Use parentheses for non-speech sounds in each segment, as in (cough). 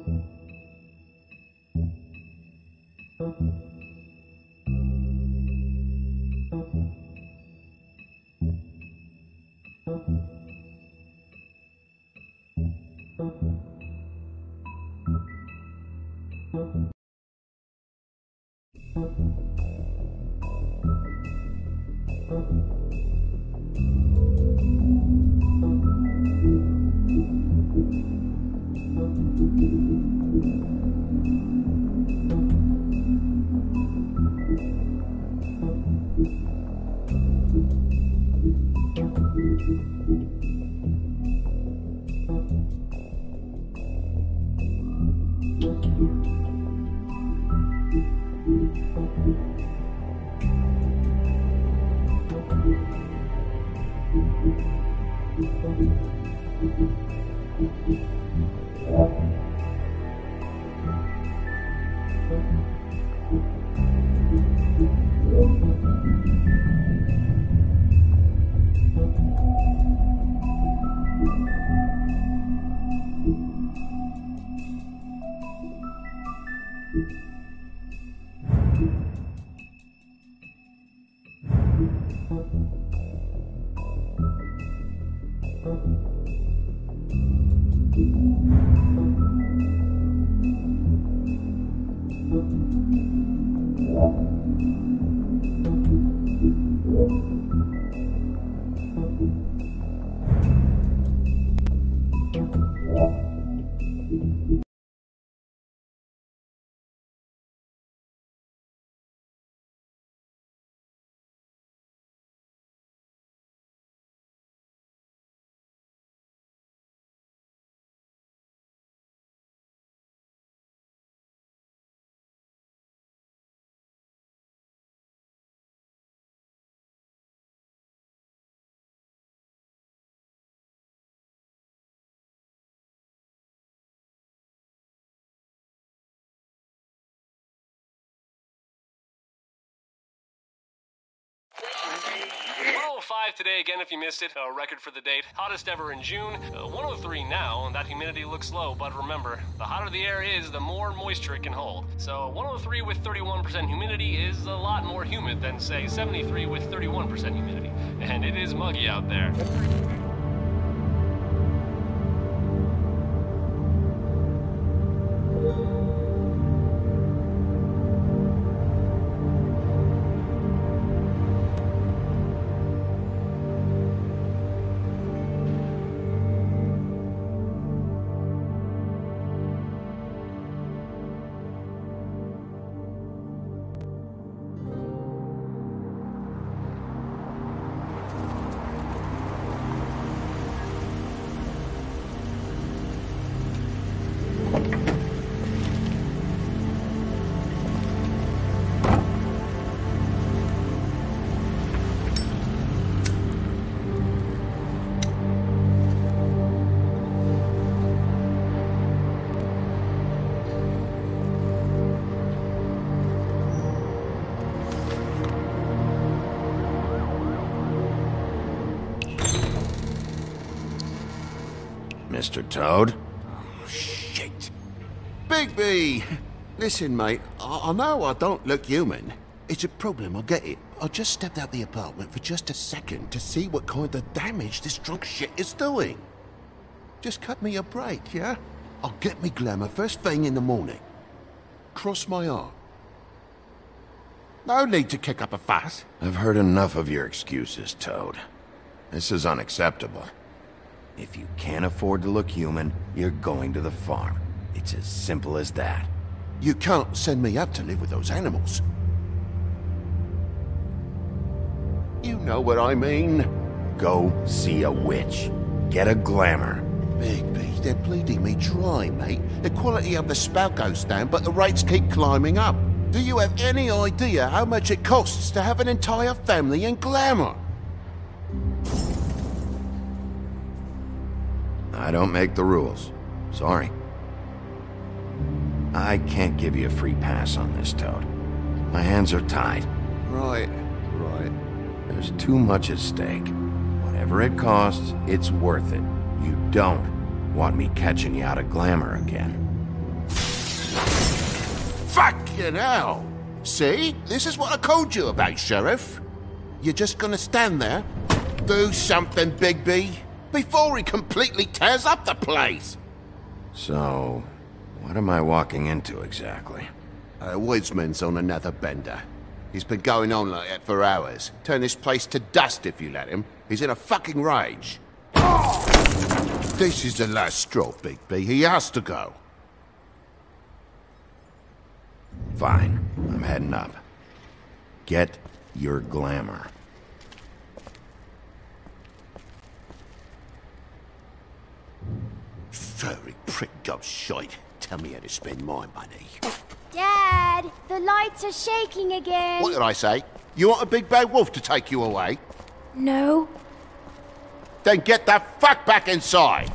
Thank you. Thank 105 today again if you missed it. A record for the date. Hottest ever in June. Uh, 103 now, and that humidity looks low, but remember, the hotter the air is, the more moisture it can hold. So 103 with 31% humidity is a lot more humid than, say, 73 with 31% humidity. And it is muggy out there. Mr. Toad? Oh, Shit. Bigby! Listen, mate, I, I know I don't look human. It's a problem, I get it. I just stepped out the apartment for just a second to see what kind of damage this drunk shit is doing. Just cut me a break, yeah? I'll get me glamour first thing in the morning. Cross my heart. No need to kick up a fuss. I've heard enough of your excuses, Toad. This is unacceptable. If you can't afford to look human, you're going to the farm. It's as simple as that. You can't send me up to live with those animals. You know what I mean. Go see a witch. Get a glamour. Big Bigby, they're bleeding me dry, mate. The quality of the spout goes down, but the rates keep climbing up. Do you have any idea how much it costs to have an entire family in glamour? I don't make the rules. Sorry. I can't give you a free pass on this, Toad. My hands are tied. Right, right. There's too much at stake. Whatever it costs, it's worth it. You don't want me catching you out of glamour again. Fucking hell. See? This is what I told you about, Sheriff. You're just gonna stand there? Do something, Bigby, before he completely tears up the place. So, what am I walking into exactly? Uh, Woodsman's on another bender. He's been going on like that for hours. Turn this place to dust if you let him. He's in a fucking rage. This is the last straw, Bigby. He has to go. Fine, I'm heading up. Get your glamour. Furry prick job shite. Tell me how to spend my money. Dad, the lights are shaking again. What did I say? You want a big bad wolf to take you away? No. Then get the fuck back inside!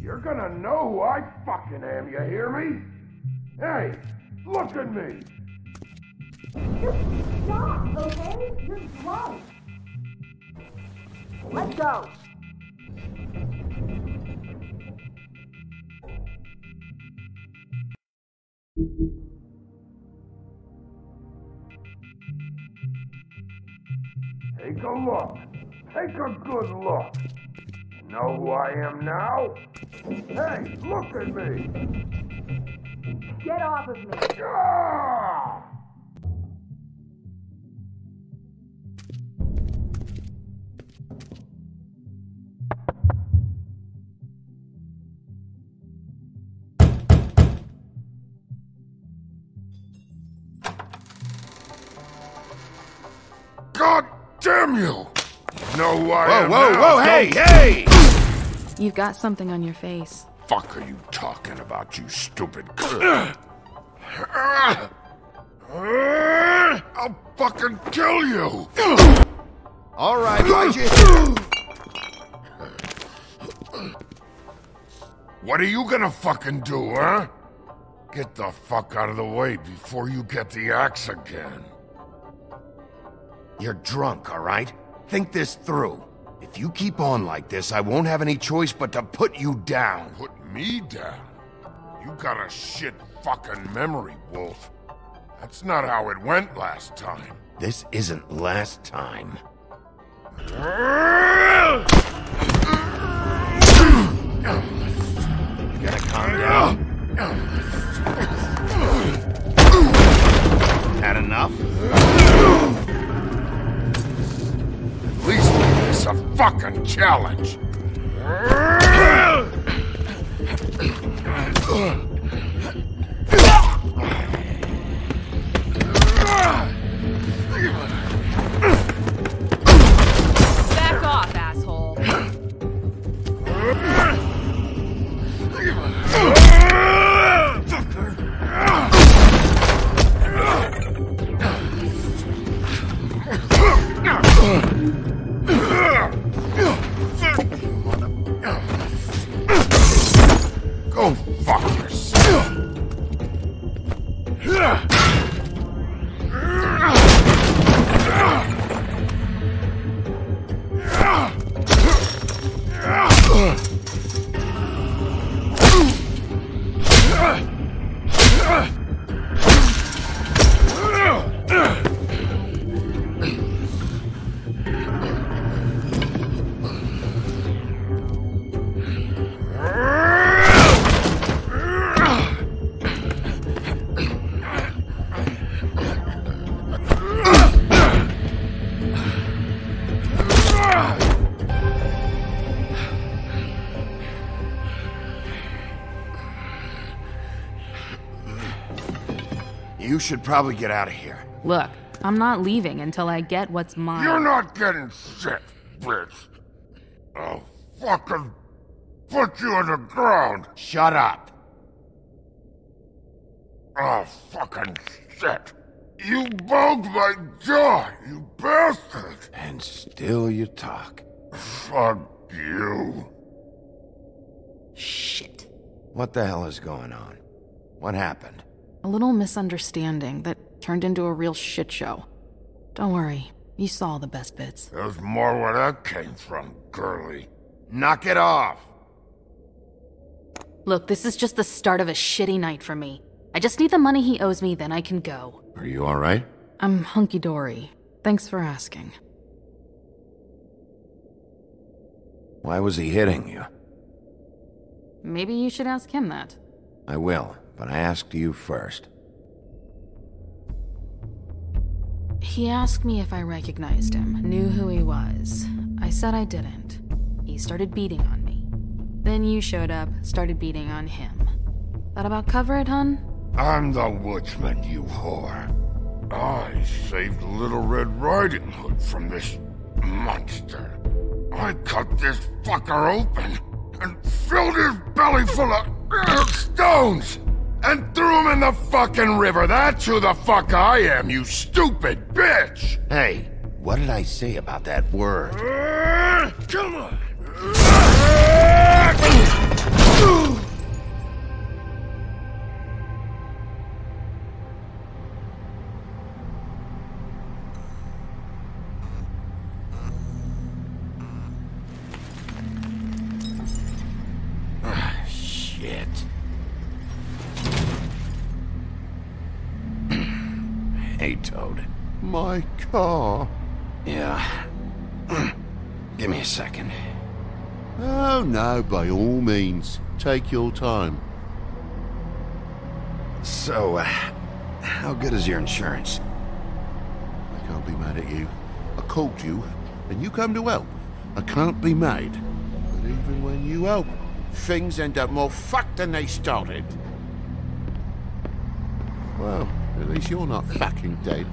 You're gonna know who I fucking am, you hear me? Hey, look at me! Just stop, okay? You're drunk. Let go! Take a look. Take a good look. Know who I am now? Hey, look at me! Get off of me. God damn you! Know who I Whoa, am whoa, now, whoa, hey, don't hey! You've got something on your face. Fuck are you talking about, you stupid? (clears throat) I'll fucking kill you! All right. (clears throat) What are you gonna fucking do, huh? Get the fuck out of the way before you get the axe again. You're drunk, all right? Think this through. If you keep on like this, I won't have any choice but to put you down. Put me down? You got a shit fucking memory, Wolf. That's not how it went last time. This isn't last time. You gotta calm down. Had enough? This a fucking challenge. Should probably get out of here. Look, I'm not leaving until I get what's mine. You're not getting shit, bitch. I'll fucking put you on the ground. Shut up. Oh, fucking shit. You bugged my jaw, you bastard. And still you talk. Fuck you. Shit. What the hell is going on? What happened? A little misunderstanding that turned into a real shit show. Don't worry, You saw the best bits. There's more where that came from, girly. Knock it off! Look, this is just the start of a shitty night for me. I just need the money he owes me, then I can go. Are you alright? I'm hunky dory. Thanks for asking. Why was he hitting you? Maybe you should ask him that. I will, but I asked you first. He asked me if I recognized him, knew who he was. I said I didn't. He started beating on me. Then you showed up, started beating on him. That about cover it, hun? I'm the woodsman, you whore. I saved Little Red Riding Hood from this monster. I cut this fucker open and filled his belly full of uh, stones and threw him in the fucking river. That's who the fuck I am, you stupid bitch! Hey, what did I say about that word? Uh, come on! Shit. Hey, Toad. My car. Yeah. (clears throat) Give me a second. Oh, no, by all means. Take your time. So, uh, how good is your insurance? I can't be mad at you. I called you, and you come to help. I can't be mad. But even when you help, things end up more fucked than they started. Well, at least you're not fucking dead.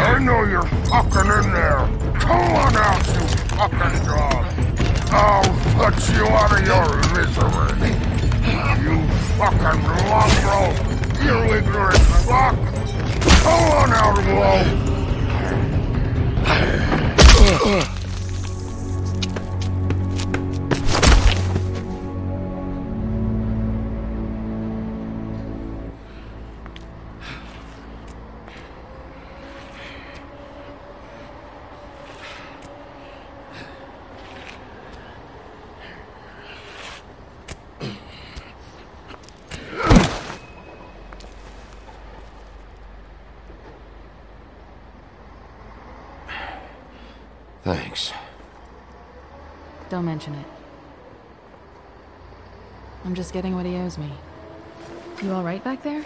I know you're fucking in there. Come on out, you fucking dog. I'll put you out of your misery. You fucking mongrel. You ignorant fuck. Come on out, Wolf. Thanks. Don't mention it. I'm just getting what he owes me. You alright back there?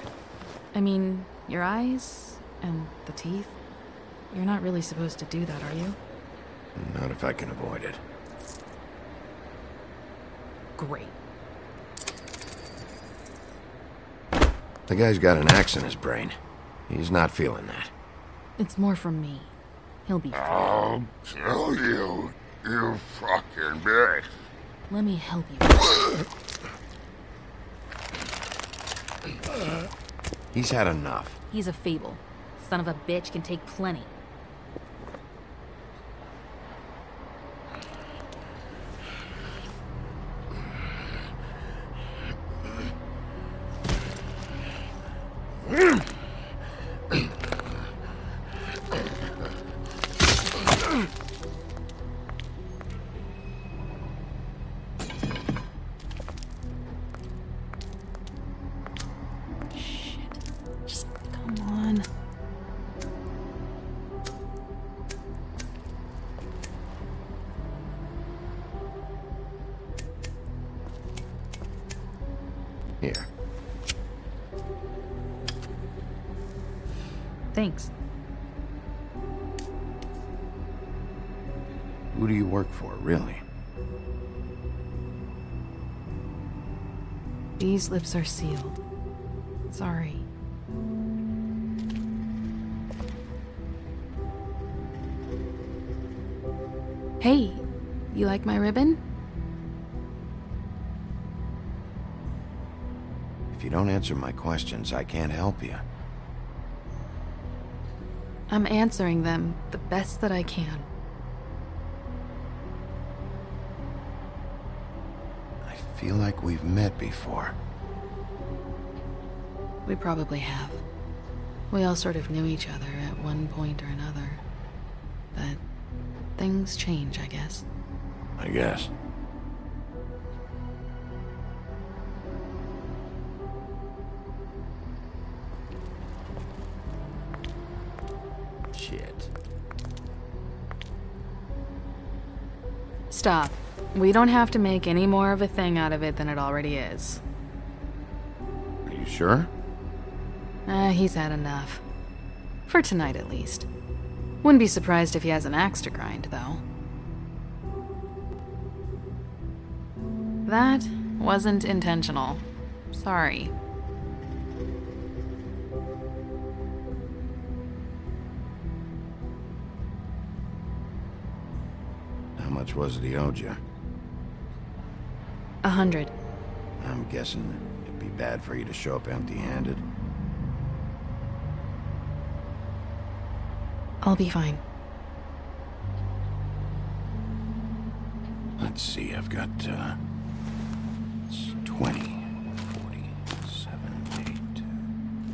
I mean, your eyes and the teeth? You're not really supposed to do that, are you? Not if I can avoid it. Great. The guy's got an axe in his brain. He's not feeling that. It's more from me. He'll be fine. I'll kill you, you fucking bitch. Let me help you. He's had enough. He's a fable. Son of a bitch can take plenty. Thanks. Who do you work for, really? These lips are sealed. Sorry. Hey, you like my ribbon? If you don't answer my questions, I can't help you. I'm answering them the best that I can. I feel like we've met before. We probably have. We all sort of knew each other at one point or another. But things change, I guess. I guess. Shit. Stop. We don't have to make any more of a thing out of it than it already is. Are you sure? Uh, he's had enough. For tonight, at least. Wouldn't be surprised if he has an axe to grind, though. That wasn't intentional. Sorry. Much was it he owed you? A hundred. I'm guessing it'd be bad for you to show up empty-handed. I'll be fine. Let's see, I've got, uh... It's 20, 40, 7,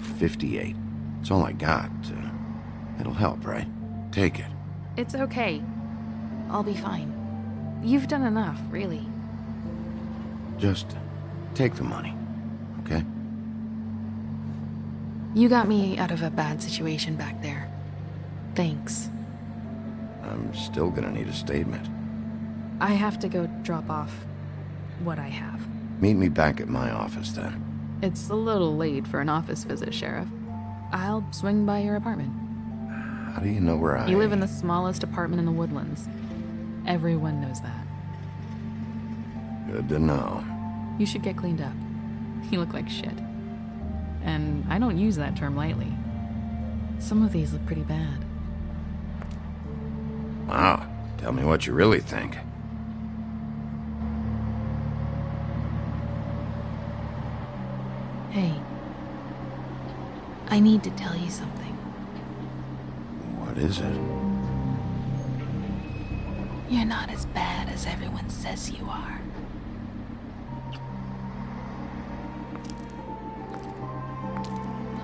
8, 58. It's all I got. Uh, it'll help, right? Take it. It's okay. I'll be fine. You've done enough, really. Just take the money, okay? You got me out of a bad situation back there. Thanks. I'm still gonna need a statement. I have to go drop off what I have. Meet me back at my office then. It's a little late for an office visit, Sheriff. I'll swing by your apartment. How do you know where I... You live in the smallest apartment in the woodlands. Everyone knows that. Good to know. You should get cleaned up. (laughs) You look like shit. And I don't use that term lightly. Some of these look pretty bad. Wow. Tell me what you really think. Hey. I need to tell you something. What is it? You're not as bad as everyone says you are.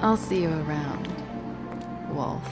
I'll see you around, Wolf.